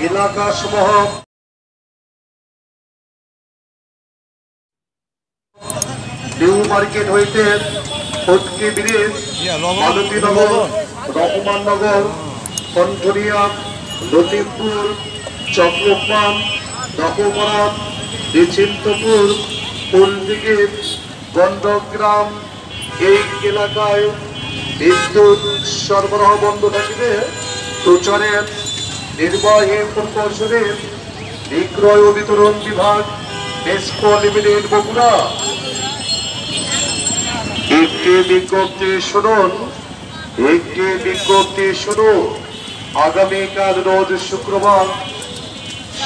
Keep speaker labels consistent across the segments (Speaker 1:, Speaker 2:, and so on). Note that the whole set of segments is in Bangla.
Speaker 1: এলাকা সমূহ নিউ মার্কেট হইতে ফটকি ব্রিজ মালতীনগর রহমাননগর কণ্ঠরিয়া লতিমপুর চক্রপান দহমরাম নিশ্চিন্তপুর ফুলদিঘি গণ্ডগ্রাম, এই এলাকায় বিদ্যুৎ সরবরাহ বন্ধ থাকিবে প্রচারের নির্বাহী পরিষদের বিক্রয় ও বিতরণ বিভাগ নেস্কো লিমিটেড, বগুড়া। একটি বিজ্ঞপ্তি শুনুন, একটি বিজ্ঞপ্তি শুনুন। আগামীকাল রোজ শুক্রবার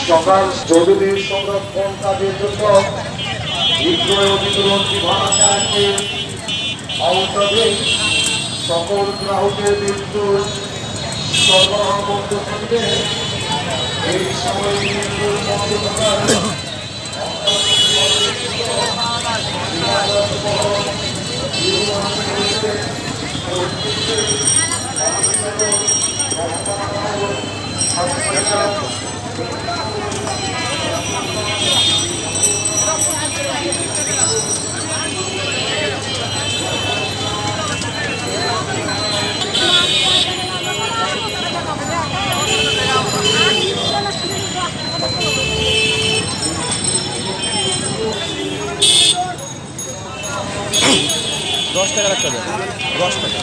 Speaker 1: সকাল জরুরি সংরক্ষণ কাজের জন্য বিক্রয় ও বিতরণ বিভাগকে আওতাধীন। সকল গ্রাহকের বিদ্যুৎ সরবরাহ বন্ধ থাকবে এই সময় বন্ধ থাকার
Speaker 2: দশ টাকা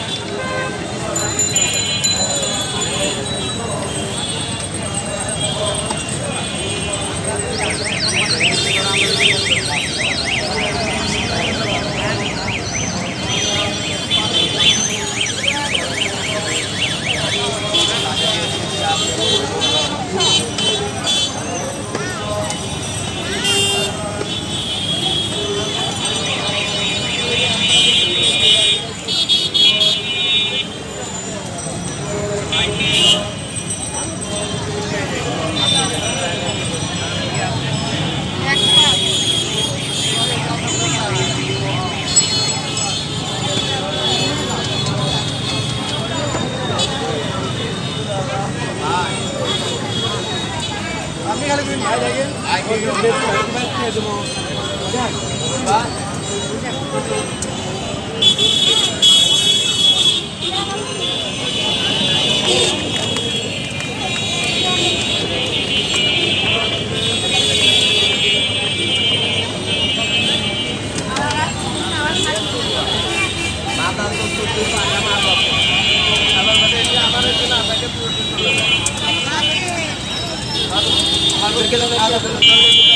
Speaker 2: রাখতে হবে দশ টাকা
Speaker 3: ¿Por qué no me ah,